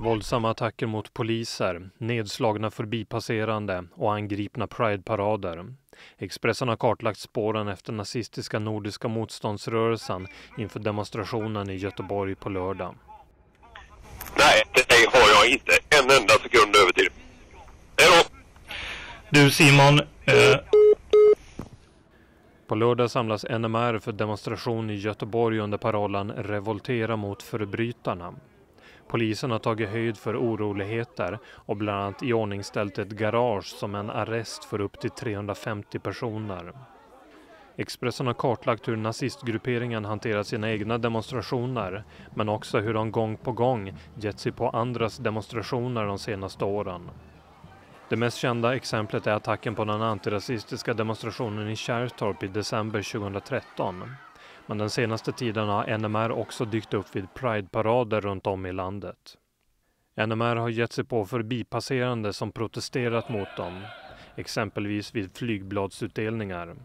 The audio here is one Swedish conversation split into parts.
Våldsamma attacker mot poliser, nedslagna förbipasserande och angripna Pride-parader. Expressen har kartlagt spåren efter nazistiska Nordiska motståndsrörelsen inför demonstrationen i Göteborg på lördag. Nej, det har jag inte en enda sekund över till. Hej då! Du Simon, eh, På lördag samlas NMR för demonstration i Göteborg under parollen Revoltera mot förbrytarna. Polisen har tagit höjd för oroligheter och bland annat iordningställt ett garage som en arrest för upp till 350 personer. Expressen har kartlagt hur nazistgrupperingen hanterat sina egna demonstrationer men också hur de gång på gång gett sig på andras demonstrationer de senaste åren. Det mest kända exemplet är attacken på den antirasistiska demonstrationen i Kärrtorp i december 2013. Men den senaste tiden har NMR också dykt upp vid Pride-parader runt om i landet. NMR har gett sig på förbipasserande som protesterat mot dem, exempelvis vid flygbladsutdelningar.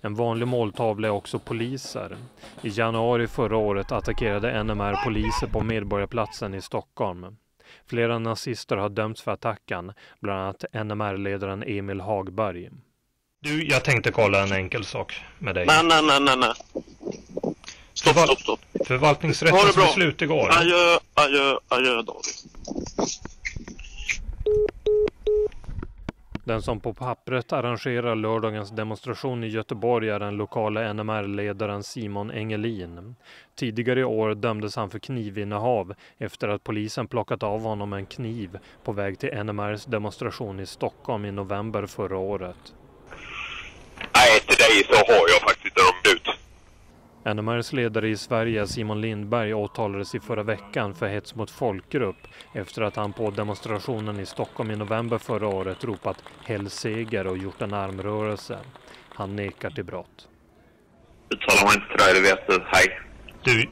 En vanlig måltavla är också poliser. I januari förra året attackerade NMR poliser på Medborgarplatsen i Stockholm. Flera nazister har dömts för attacken, bland annat NMR-ledaren Emil Hagberg du, jag tänkte kolla en enkel sak med dig. Nej, nej, nej, nej, nej. Stopp, Förval- stopp, stopp. Förvaltningsrättens beslut igår. Adjö, adjö, adjö David. Den som på pappret arrangerar lördagens demonstration i Göteborg är den lokala NMR-ledaren Simon Engelin. Tidigare i år dömdes han för knivinnehav efter att polisen plockat av honom en kniv på väg till NMRs demonstration i Stockholm i november förra året. Så har jag faktiskt en minut. NMRs ledare i Sverige, Simon Lindberg, åtalades i förra veckan för hets mot folkgrupp efter att han på demonstrationen i Stockholm i november förra året ropat Hell seger och gjort en armrörelse. Han nekar till brott. Uttalar mig inte till dig, det vet du. Hej. Du,